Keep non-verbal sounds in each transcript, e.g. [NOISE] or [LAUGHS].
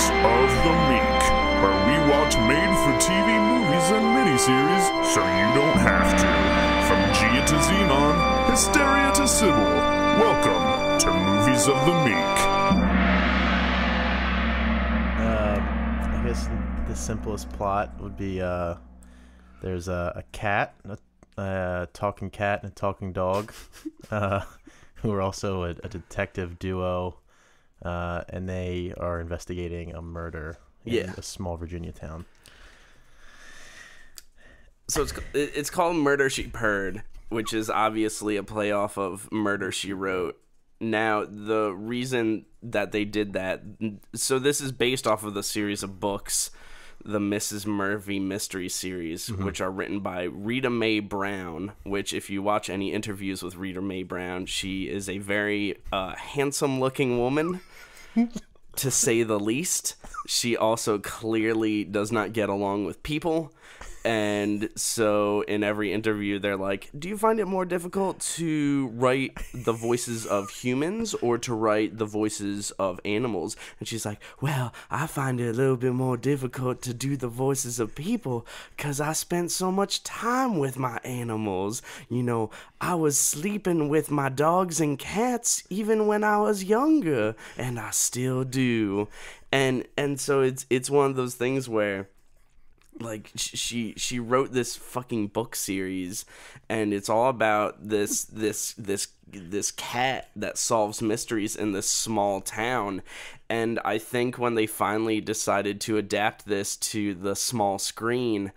Of the Meek, where we watch made for TV movies and miniseries so you don't have to. From Gia to Zenon, Hysteria to Sybil, welcome to Movies of the Meek. Um, I guess the simplest plot would be uh, there's a, a cat, a, a talking cat, and a talking dog, [LAUGHS] uh, who are also a, a detective duo, uh, and they are investigating a murder in Yeah. a small Virginia town. So it's it's called Murder She Purred, which is obviously a play off of Murder She Wrote. Now, the reason that they did that, so this is based off of the series of books, the Mrs. Murphy Mystery Series, which are written by Rita Mae Brown. Which, if you watch any interviews with Rita Mae Brown, she is a very uh, handsome-looking woman [LAUGHS] to say the least. She also clearly does not get along with people. And so in every interview, they're like, Do you find it more difficult to write the voices of humans or to write the voices of animals? And she's like, Well, I find it a little bit more difficult to do the voices of people because I spent so much time with my animals. You know, I was sleeping with my dogs and cats even when I was younger, and I still do. And and so it's it's one of those things where like she she wrote this fucking book series and it's all about this this this this cat that solves mysteries in this small town. And i think when they finally decided to adapt this to the small screen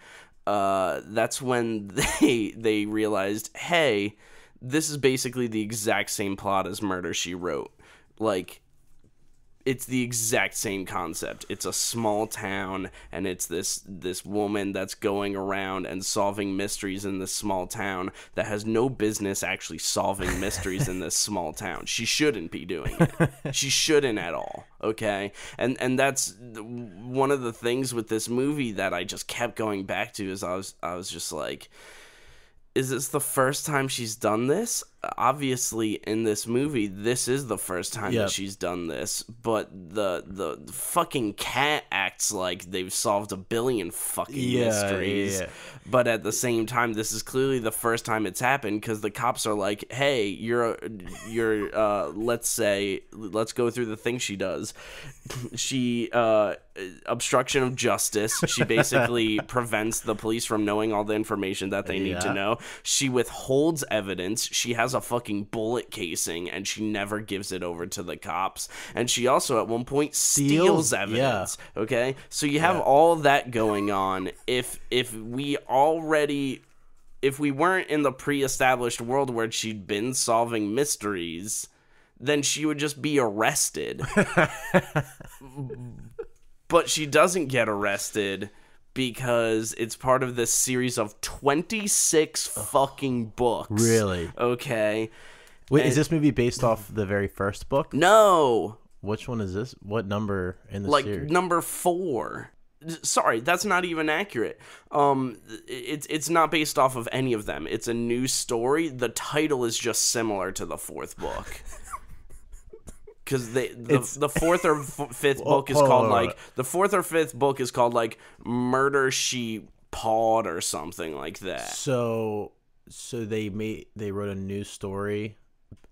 uh that's when [LAUGHS] they they realized hey this is basically the exact same plot as murder she wrote. Like it's the exact same concept. It's a small town and it's this this woman that's going around and solving mysteries in this small town that has no business actually solving mysteries in this small town. She shouldn't be doing it. [LAUGHS] She shouldn't at all, okay? And and that's one of the things with this movie that I just kept going back to is I was I was just like is this the first time she's done this? Obviously, in this movie, this is the first time Yep. that she's done this. But the, the the fucking cat acts like they've solved a billion fucking Yeah, mysteries. yeah. But at the same time, this is clearly the first time it's happened because the cops are like, "Hey, you're you're uh, let's say let's go through the thing she does. [LAUGHS] she uh, obstruction of justice. She basically [LAUGHS] prevents the police from knowing all the information that they need to know. She withholds evidence. She has a fucking bullet casing and she never gives it over to the cops. And she also at one point steals, Steals- evidence. Okay? So you have all that going on. If if we already if we weren't in the pre-established world where she'd been solving mysteries, then she would just be arrested. [LAUGHS] but she doesn't get arrested because it's part of this series of 26 fucking books. Really? Okay. Wait, is this movie based off the very first book? No. Which one is this? What number in the like series? number four. Sorry, that's not even accurate. Um, it's it's not based off of any of them. It's a new story. The title is just similar to the fourth book. [LAUGHS] Because they the, the fourth or f- fifth [LAUGHS] Well, book is called on. like the fourth or fifth book is called like Murder She Pawed or something like that. So, so they made they wrote a new story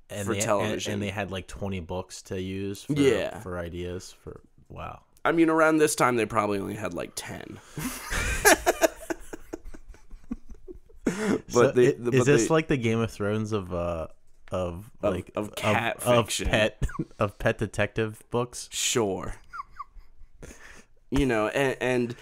and For they, television. and, they had like twenty books to use. For, Yeah. for ideas for wow. I mean, around this time they probably only had like ten. [LAUGHS] but So they, the- is but this they- like the Game of Thrones of uh of Of- like of cat of, fiction. pet [LAUGHS] of pet detective books? Sure. You know, and, and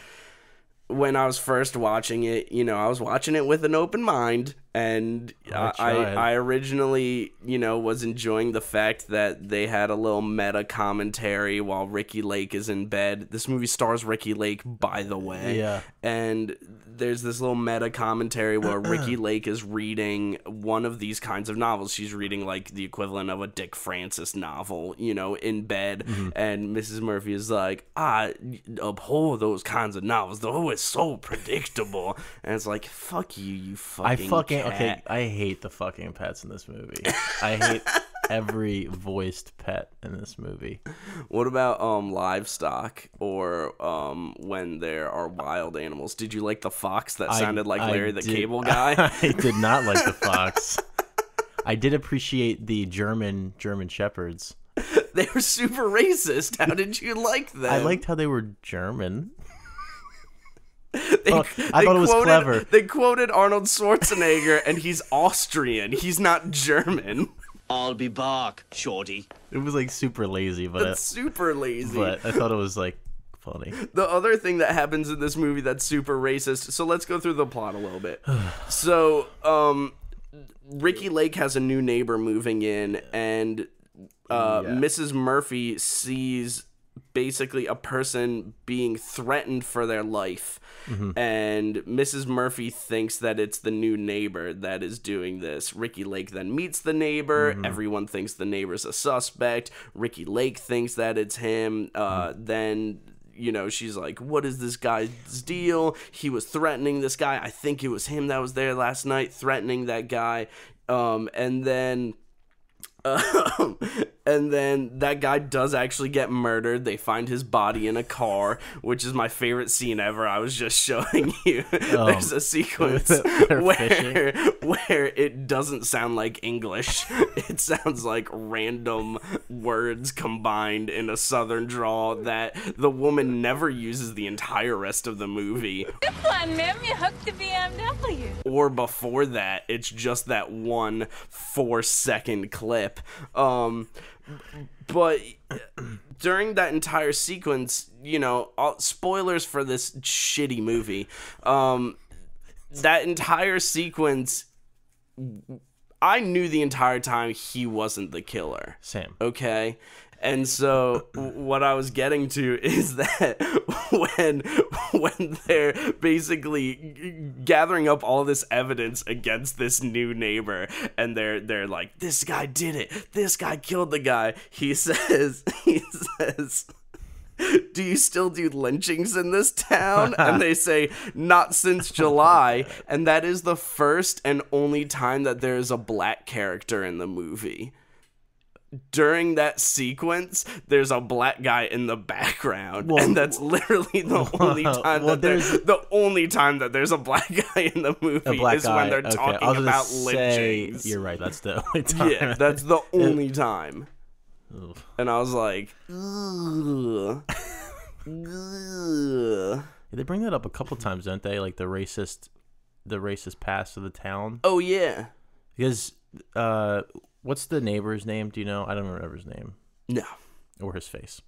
when I was first watching it, you know, I was watching it with an open mind, and I I, I, originally, you know, was enjoying the fact that they had a little meta commentary while Ricki Lake is in bed. This movie stars Ricki Lake, by the way. Yeah. And there's this little meta commentary where [CLEARS THROAT] Ricki Lake is reading one of these kinds of novels. She's reading like the equivalent of a Dick Francis novel, you know, in bed. Mm-hmm. And Mrs. Murphy is like, I abhor those kinds of novels. They're always so predictable. and it's like, fuck you, you I fucking. Okay. I hate the fucking pets in this movie. I hate [LAUGHS] every voiced pet in this movie. What about um livestock or um when there are wild animals? Did you like the fox that I- sounded like I Larry the did- Cable [LAUGHS] Guy? I did not like the fox. [LAUGHS] I did appreciate the German German shepherds. they were super racist. How did you like them? I liked how they were German. They, Oh, I they thought it was quoted, clever. They quoted Arnold Schwarzenegger, and he's Austrian. He's not German. I'll be back, shorty. It was like super lazy, but That's super lazy. but I thought it was like funny. the other thing that happens in this movie that's super racist. So let's go through the plot a little bit. [SIGHS] so, um, Ricki Lake has a new neighbor moving in, and uh, Mrs. Murphy sees basically a person being threatened for their life. And Mrs. Murphy thinks that it's the new neighbor that is doing this. Ricki Lake then meets the neighbor. Everyone thinks the neighbor's a suspect. Ricki Lake thinks that it's him. Uh, Then you know, she's like, "What is this guy's deal? He was threatening this guy. I think it was him that was there last night, threatening that guy." Um, and then, Um, [LAUGHS] and then that guy does actually get murdered. They find his body in a car, which is my favorite scene ever. I was just [LAUGHS] showing you. Oh. There's a sequence [LAUGHS] They're where where it doesn't sound like English. It sounds like random words combined in a southern drawl that the woman never uses the entire rest of the movie. fun, ma'am. You hooked the BMW. Or before that, it's just that one four second clip. Um, but during that entire sequence, you know, all, spoilers for this shitty movie. Um, that entire sequence, I knew the entire time he wasn't the killer. Sam. Okay. And so what I was getting to [LAUGHS] is that [LAUGHS] when when they're basically gathering up all this evidence against this new neighbor and they're they're like this guy did it. This guy killed the guy. He [LAUGHS] says he says do you still do lynchings in this town? and they say, not since July. And that is the first and only time that there is a black character in the movie. During that sequence, there's a black guy in the background, Well, and that's literally the [LAUGHS] only time well, that there's the only time that there's a black [LAUGHS] guy in the movie is guy. when they're okay. talking I was gonna about say, lynchings. You're right. That's the only [LAUGHS] time. Yeah, that's the only time. Oof. And I was like. They bring that up a couple times, don't they? Like the racist, the racist past of the town. Oh yeah. Because, uh, what's the neighbor's name? Do you know? I don't remember his name No. or his face.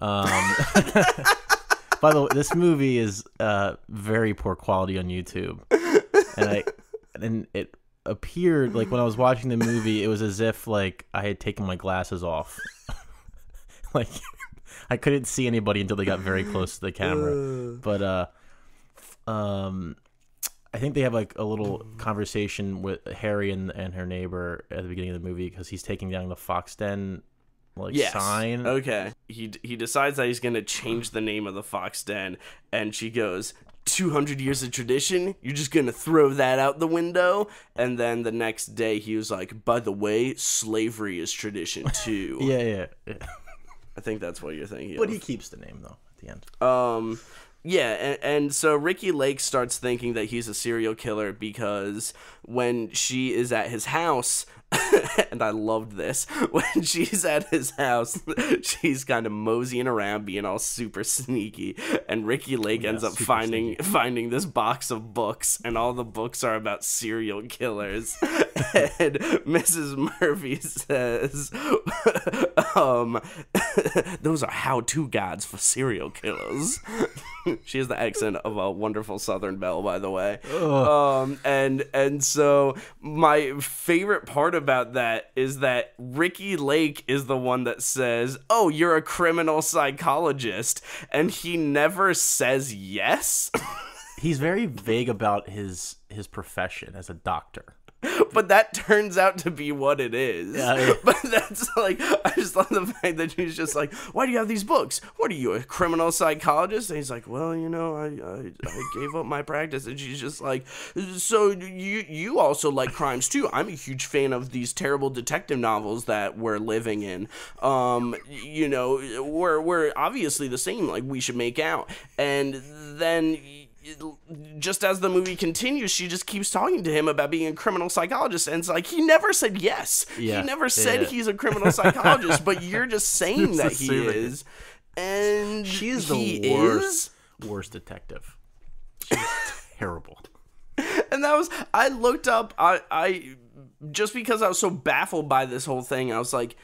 Um, [LAUGHS] by the way, this movie is uh very poor quality on YouTube, and I and it appeared like when I was watching the movie, it was as if like I had taken my glasses off, [LAUGHS] like I couldn't see anybody until they got very close to the camera. But uh, um. I think they have like a little conversation with Harry and, and her neighbor at the beginning of the movie because he's taking down the Fox Den like Yes. sign. Okay. He he decides that he's gonna change the name of the Fox Den, and she goes. 200 years of tradition you're just gonna throw that out the window and then the next day he was like by the way slavery is tradition [LAUGHS] too Yeah, yeah. yeah. [LAUGHS] i think that's what you're thinking But of. he keeps the name though at the end. Um, yeah, and, and so Ricki Lake starts thinking that he's a serial killer because when she is at his house, [LAUGHS] and I loved this, [LAUGHS] when she's at his house, [LAUGHS] she's kind of moseying around, being all super sneaky, and Ricki Lake ends up finding finding this box of books, and all the books are about serial killers, and Mrs. Murphy says, um, those are how-to guides for serial killers. She has the accent of a wonderful Southern belle, by the way. Um, and and so my favorite part about that is that Ricki Lake is the one that says, "Oh, you're a criminal psychologist," and he never says yes. [LAUGHS] He's very vague about his his profession as a doctor. [LAUGHS] but that turns out to be what it is. Yeah, yeah. [LAUGHS] But that's like, I just love the fact that she's just like, "Why do you have these books? What are you, a criminal psychologist?" And he's like, "Well, you know, I I, I gave up my practice." And she's just like, "So you you also like crimes too? I'm a huge fan of these terrible detective novels that we're living in. Um, you know, we're we're obviously the same. Like we should make out." And then just as the movie continues, she just keeps talking to him about being a criminal psychologist, and it's like he never said yes. Yeah, he never said yeah. he's a criminal [LAUGHS] psychologist, but you're just saying that he is, and She is the he worst, is? worst detective. [LAUGHS] She's terrible. and that was I looked up I I just because I was so baffled by this whole thing, I was like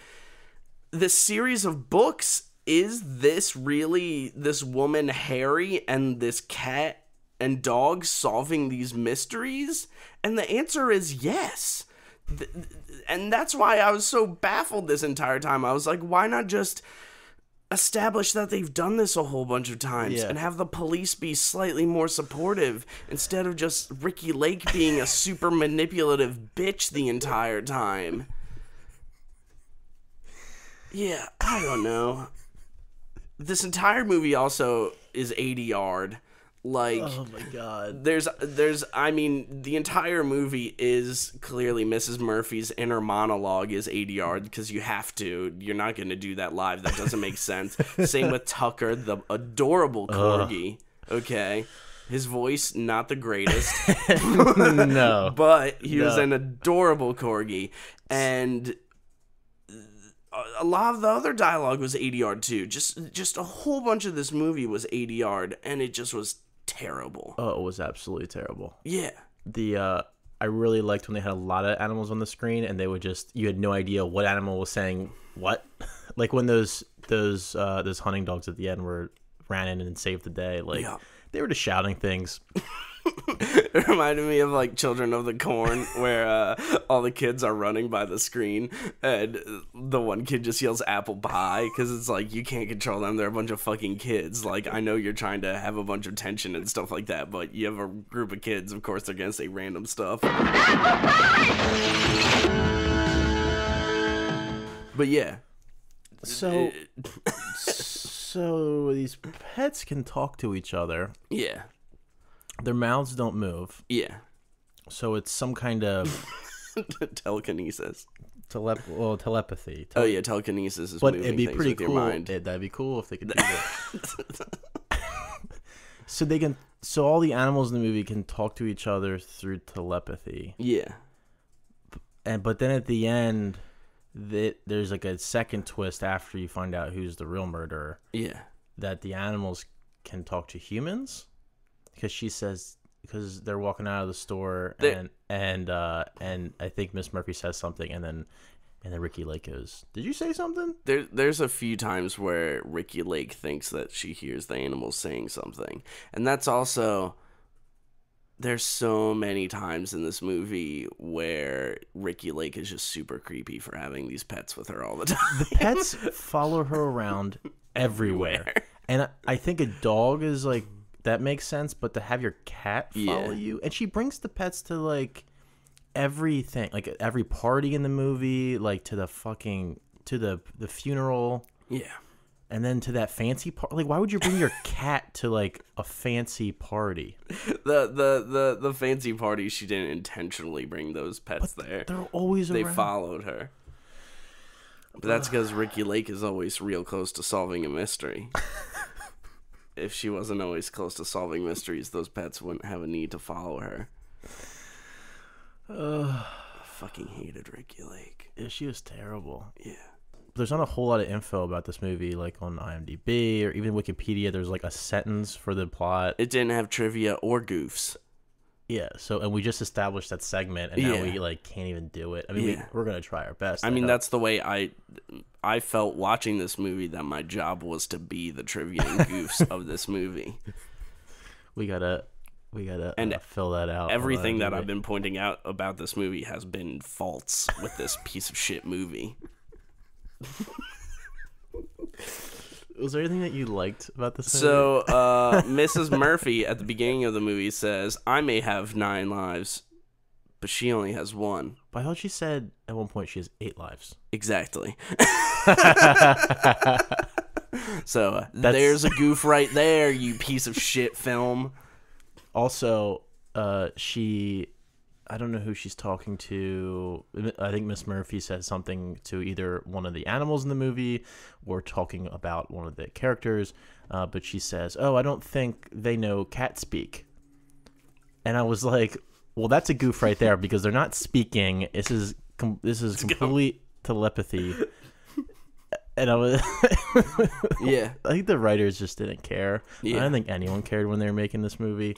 this series of books is this really this woman Harry and this cat and dogs solving these mysteries? And the answer is yes. Th- And that's why I was so baffled this entire time. I was like, why not just establish that they've done this a whole bunch of times Yeah. and have the police be slightly more supportive instead of just Ricki Lake being a [LAUGHS] super manipulative bitch the entire time. Yeah, I don't know. This entire movie also is ADR. Like Oh my god. there's there's I mean the entire movie is clearly Mrs. Murphy's inner monologue is ADR because you have to. You're not going to do that live. That doesn't make sense. [LAUGHS] Same with Tucker, the adorable corgi. Okay. His voice not the greatest, [LAUGHS] [LAUGHS] no. but he was an adorable corgi and a- a lot of the other dialogue was ADR too. Just just a whole bunch of this movie was ADR and it just was terrible. Oh, it was absolutely terrible. Yeah. The uh I really liked when they had a lot of animals on the screen and they would just you had no idea what animal was saying what. [LAUGHS] like when those those uh those hunting dogs at the end were ran in and saved the day. Like Yeah. they were just shouting things. [LAUGHS] It [LAUGHS] reminded me of like Children of the Corn, where uh, all the kids are running by the screen, and the one kid just yells "apple pie" because it's like you can't control them. They're a bunch of fucking kids. Like I know you're trying to have a bunch of tension and stuff like that, but you have a group of kids. Of course, they're gonna say random stuff. But yeah, So [LAUGHS] so these pets can talk to each other. yeah, Their mouths don't move. yeah. So it's some kind of [LAUGHS] Telekinesis. telep- well, telepathy. Oh yeah, telekinesis is but moving it'd be things pretty with cool. your mind. It, that'd be cool if they could do that. [LAUGHS] so they can. So all the animals in the movie can talk to each other through telepathy, yeah, and but then at the end, that there's like a second twist after you find out who's the real murderer. yeah. That the animals can talk to humans, because she says because they're walking out of the store They- and and uh and I think Miss Murphy says something and then and then Ricki Lake goes, "Did you say something?" There, there's a few times where Ricki Lake thinks that she hears the animals saying something, and that's also. There's so many times in this movie where Ricki Lake is just super creepy for having these pets with her all the [LAUGHS] time. The pets follow her around everywhere. And I- I think a dog is like that makes sense, but to have your cat follow Yeah. you and she brings the pets to like everything, like every party in the movie, like to the fucking to the the funeral yeah, and then to that fancy part. Like why would you bring your [LAUGHS] cat to like a fancy party? the the the the fancy party she didn't intentionally bring those pets there. They're always They around. followed her. But that's because Ricki Lake is always real close to solving a mystery. [LAUGHS] if she wasn't always close to solving mysteries, those pets wouldn't have a need to follow her. I [SIGHS] fucking hated Ricki Lake. Yeah, she was terrible. Yeah. there's not a whole lot of info about this movie, like on IMDb or even Wikipedia. There's like a sentence for the plot. It didn't have trivia or goofs. Yeah. So, and we just established that segment, and now Yeah. we like can't even do it. I mean, Yeah. we, we're gonna try our best. I mean, hope. that's the way I I felt watching this movie that my job was to be the trivia and [LAUGHS] goofs of this movie. we gotta we gotta And uh, fill that out. Everything that I've been pointing out about this movie has been faults with this piece of shit movie. [LAUGHS] Was there anything that you liked about this? movie? So, [LAUGHS] uh, Mrs. [LAUGHS] Murphy at the beginning of the movie says, I may have nine lives, but she only has one. But I thought she said at one point she has eight lives. Exactly. [LAUGHS] so uh, there's a goof right there, you piece of shit film. Also, uh, she, I don't know who she's talking to. I think Miss Murphy says something to either one of the animals in the movie or talking about one of the characters. Uh, but she says, "Oh, I don't think they know cat speak." And I was like, "Well, that's a goof right there because they're not speaking. This is com- this is complete telepathy." [LAUGHS] And I was, Yeah. [LAUGHS] I think the writers just didn't care. I don't think anyone cared when they were making this movie.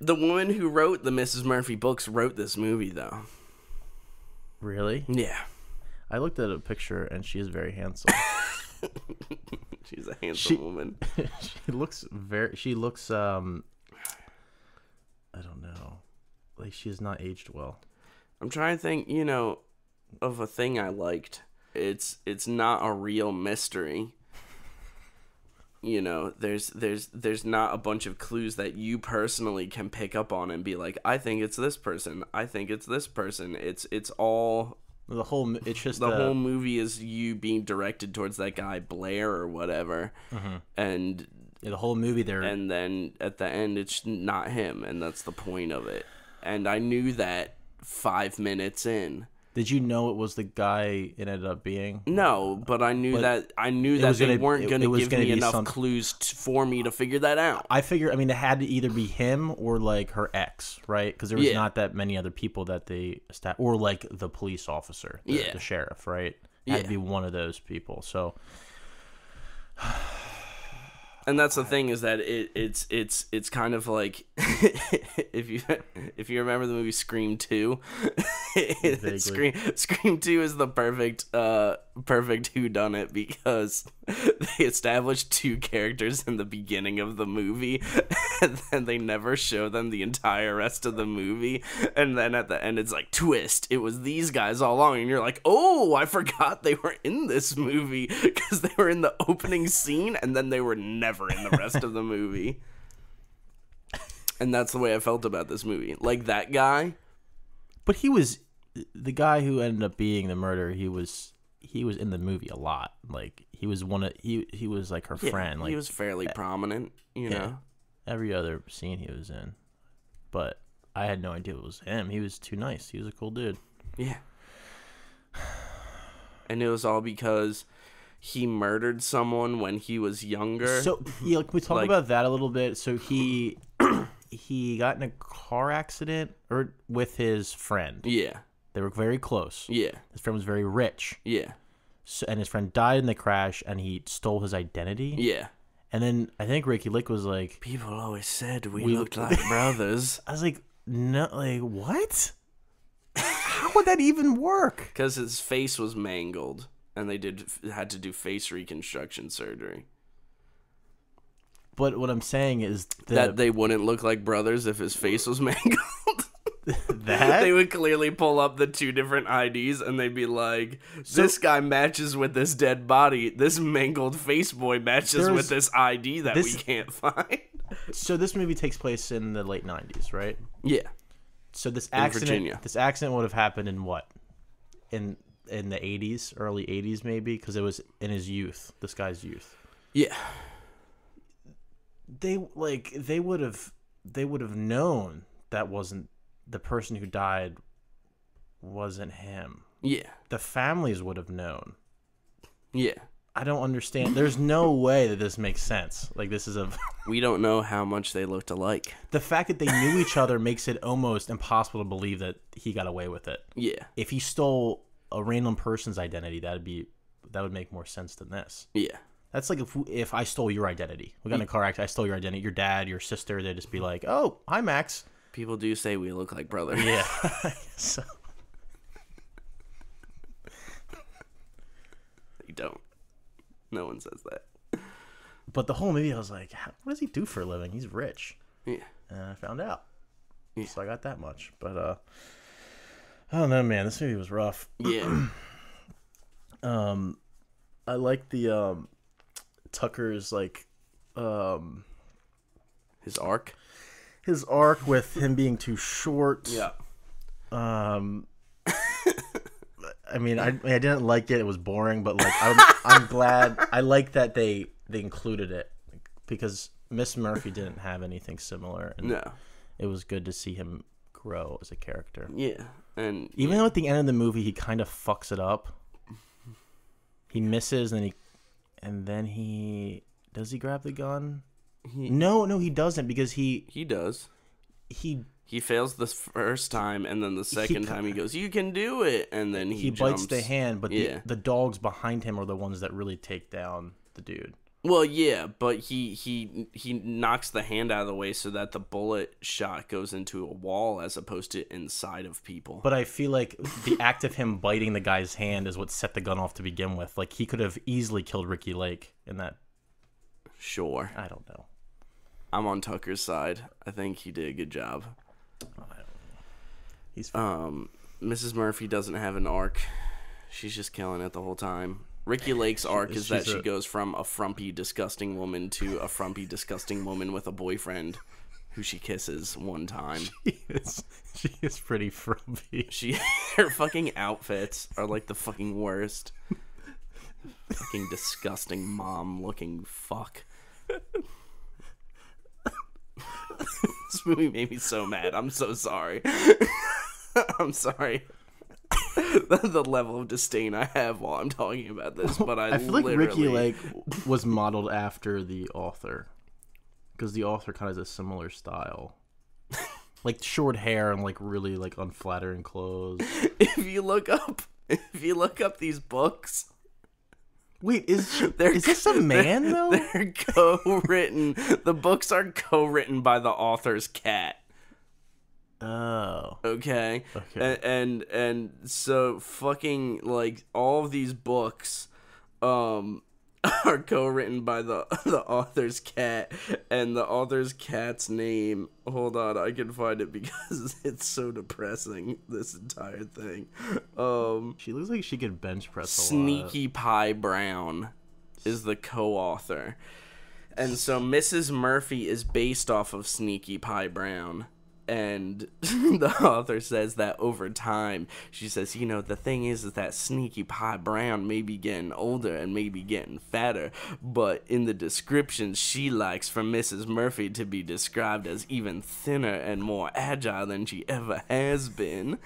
The woman who wrote the Mrs. Murphy books wrote this movie, though. Really? Yeah. I looked at a picture and she is very handsome. [LAUGHS] She's a handsome She- woman. [LAUGHS] she looks very. She looks. Um. I don't know. Like she has not aged well. I'm trying to think, you know, of a thing I liked. It's it's not a real mystery. You know, there's there's there's not a bunch of clues that you personally can pick up on and be like, I think it's this person. I think it's this person. It's it's all The whole. It's just the uh, whole movie is you being directed towards that guy Blair or whatever. And the whole movie. There. and then at the end it's not him and that's the point of it. And I knew that 5 minutes in. Did you know it was the guy it ended up being? No, but I knew But that I knew that they gonna- weren't going to give gonna me enough some- clues t- for me to figure that out. I figure. I mean, it had to either be him or like her ex, right? Because there was Yeah. not that many other people that they or like the police officer, the, Yeah. the sheriff, right? It had Yeah. to be one of those people. So and that's the thing is that it, it's it's it's kind of like [LAUGHS] if you if you remember the movie Scream Two, [LAUGHS] Scream Scream Two is the perfect uh perfect who done it because [LAUGHS] they established two characters in the beginning of the movie and then they never show them the entire rest of the movie. And then at the end it's like twist it was these guys all along. And you're like oh I forgot they were in this movie because they were in the opening scene and then they were never in the rest of the movie and that's the way I felt about this movie like that guy But he was the guy who ended up being the murderer. He was he was in the movie a lot. Like he was one of he he was like her Yeah, friend. Like he was fairly prominent, you yeah. know. every other scene he was in. But I had no idea it was him. He was too nice. He was a cool dude. Yeah. [SIGHS] And it was all because he murdered someone when he was younger. So yeah, can we talk Like- about that a little bit? So he [CLEARS THROAT] he got in a car accident or with his friend. yeah, They were very close. yeah, His friend was very rich. yeah, So, and his friend died in the crash, and he stole his identity. yeah. And then I think Ricky Lick was like, People always said we, We- looked like [LAUGHS] brothers I was like, no, like what? [LAUGHS] How would that even work? [LAUGHS] because his face was mangled, and they did had to do face reconstruction surgery. But what I'm saying is the, that they wouldn't look like brothers if his face was [LAUGHS] mangled. [LAUGHS] that they would clearly pull up the two different IDs and they'd be like, "This guy matches with this dead body. This mangled face boy matches with this ID that this- we can't find." [LAUGHS] so this movie takes place in the late 90s, right? yeah, So this accident, Virginia. this accident would have happened in what? In in the 80s, early 80s maybe, because it was in his youth. This guy's youth. yeah, They like they would have they would have known that wasn't the person who died wasn't him. yeah, The families would have known. yeah. I don't understand. There's no way that this makes sense. Like this is a [LAUGHS] We don't know how much they looked alike. the fact that they knew each other makes it almost impossible to believe that he got away with it. Yeah, If he stole a random person's identity, that'd be that would make more sense than this. yeah, That's like if if I stole your identity. We got in a car accident. I stole your identity. Your dad, your sister. They'd just be like, "Oh, hi, Max." people do say we look like brothers. Yeah. [LAUGHS] [LAUGHS] so, they don't. No one says that. but the whole movie, I was like, "What does he do for a living? He's rich." Yeah, And I found out. Yeah. So I got that much. But uh, I don't know, man. This movie was rough. [CLEARS THROAT] yeah, Um, I like the um, Tucker's like um, his arc. his arc with him being too short. Yeah. Um, [LAUGHS] I mean, I, I didn't like it. It was boring, but like I'm, I'm glad. I like that they they included it because Miss Murphy didn't have anything similar, and No. it was good to see him grow as a character. Yeah. And Even though at the end of the movie he kind of fucks it up, he misses, and he and then he does he grab the gun? he, No, no, he doesn't because he he does. he He fails the first time, and then the second c- time he goes, "You can do it," and then he, he bites the hand, but Yeah. the, the dogs behind him are the ones that really take down the dude. Well, yeah, but he he he knocks the hand out of the way so that the bullet shot goes into a wall as opposed to inside of people. But I feel like the act of him biting the guy's hand is what set the gun off to begin with. Like he could have easily killed Ricki Lake in that. sure, I don't know. I'm on Tucker's side. I think he did a good job. He's Um, Mrs. Murphy doesn't have an arc. She's just killing it the whole time. Ricki Lake's arc is that she's she goes from a frumpy, disgusting woman to a frumpy, disgusting woman with a boyfriend who she kisses one time. [LAUGHS] she is she is pretty frumpy. She [LAUGHS] her fucking outfits are like the fucking worst. fucking disgusting mom looking fuck. [LAUGHS] this movie made me so mad. I'm so sorry. I'm sorry. [LAUGHS] the, the level of disdain I have while I'm talking about this, [LAUGHS] but I, I feel like Ricki Lake was modeled after the author because the author kind of has a similar style, [LAUGHS] like short hair and like really like unflattering clothes. if you look up if you look up these books, Wait, is They're is this a man though? They're co-written. the books are co-written by the author's cat. Oh, Okay. Okay. And, and and so fucking like all of these books, um, [LAUGHS] are co-written by the [LAUGHS] the author's cat, and the author's cat's name. Hold on, I can find it [LAUGHS] because it's so depressing. This entire thing. Um. she looks like she could bench press a lot. Sneaky Pie Brown is the co-author. And so Mrs. Murphy is based off of Sneaky Pie Brown. And [LAUGHS] the author says that over time, she says, you know, the thing is, is that Sneaky Pie Brown may be getting older and maybe getting fatter, but in the description, she likes for Mrs. Murphy to be described as even thinner and more agile than she ever has been.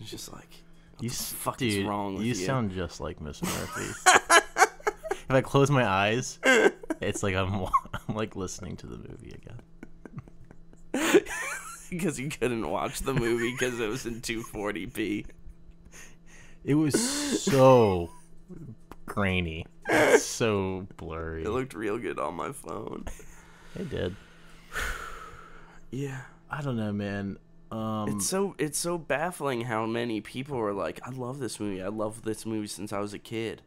It's just like, You fuck is wrong with you? you? sound just like Miss Murphy. [LAUGHS] if I close my eyes, [LAUGHS] it's like I'm, I'm like listening to the movie again. Because he couldn't watch the movie because it was in 240p. It was so grainy, so blurry. It looked real good on my phone. It did. Yeah. I don't know, man. Um, It's so it's so baffling how many people were like, "I love this movie. I love this movie since I was a kid."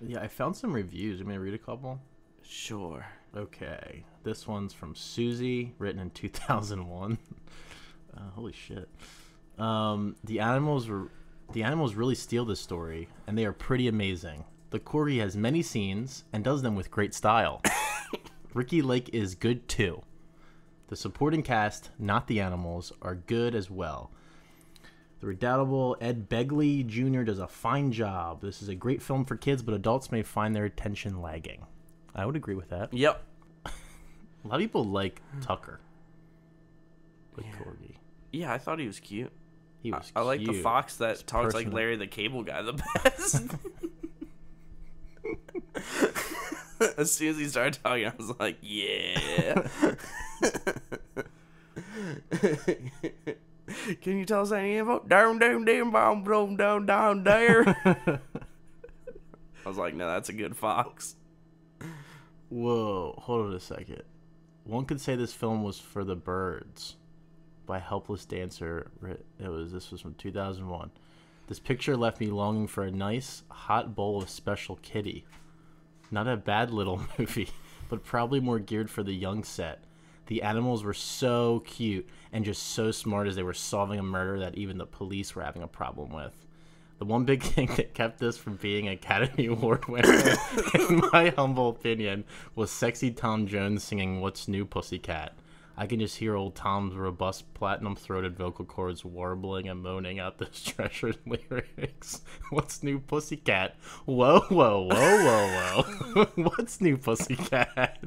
yeah, I found some reviews. You may read a couple. Sure. Okay, this one's from Susie, written in [LAUGHS] 2001. uh, holy shit! Um, the animals were, the animals really steal this story, and they are pretty amazing. The corgi has many scenes and does them with great style. [LAUGHS] Ricki Lake is good too. The supporting cast, not the animals, are good as well. The redoubtable Ed Begley Jr. does a fine job. This is a great film for kids, but adults may find their attention lagging. I would agree with that. Yep. A lot of people like Tucker. With Corgi. Yeah, I thought he was cute. He was I like the fox that His talks like Larry the Cable Guy the best. [LAUGHS] as soon as he started talking, I was like, "Yeah." [LAUGHS] Can you tell us any info? Down, down, down, down, down, down, down there. [LAUGHS] I was like, "No, that's a good fox." Whoa, hold on a second. One could say this film was for the birds by Helpless Dancer. It was this was from 2001. This picture left me longing for a nice hot bowl of special kitty. Not a bad little [LAUGHS] movie, but probably more geared for the young set. The animals were so cute and just so smart as they were solving a murder that even the police were having a problem with. The one big [LAUGHS] thing that kept this from being Academy [LAUGHS] Award winner, in my humble opinion, was sexy Tom Jones singing What's New Pussycat. I can just hear old Tom's robust platinum throated vocal cords warbling and moaning out those [LAUGHS] treasured lyrics. What's new, pussycat? Whoa, whoa, whoa, whoa, whoa. What's new, pussycat?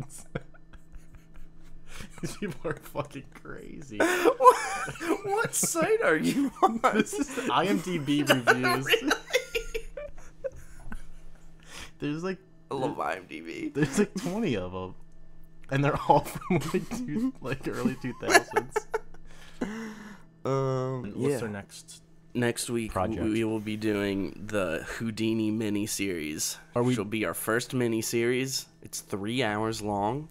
[LAUGHS] These people are fucking crazy. what site are you on? [LAUGHS] This is IMDb [LAUGHS] reviews. There's like I love IMDb. there's like 20 of them, and they're all from like two, like early 2000s. Um, What's our next? Next week Project. we will be doing the Houdini mini series. Are we- Which will be our first mini series. It's three hours long,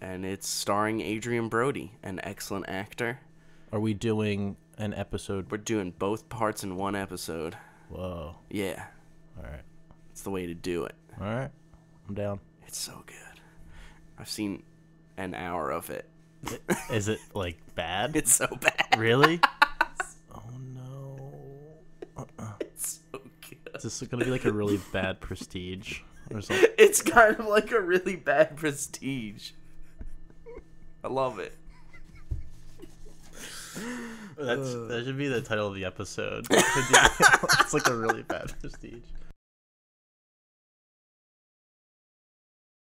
and it's starring Adrien Brody, an excellent actor. Are we doing an episode? We're doing both parts in one episode. Whoa! Yeah, All right, it's the way to do it. all right, I'm down. It's so good. I've seen an hour of it. Is it like bad? [LAUGHS] It's so bad. really? [LAUGHS] oh no! Uh-uh. It's so good. Is this gonna be like a really bad prestige? [LAUGHS] It's kind of like a really bad prestige. I love it. That's that should be the title of the episode. [LAUGHS] it's like a really bad [LAUGHS] prestige.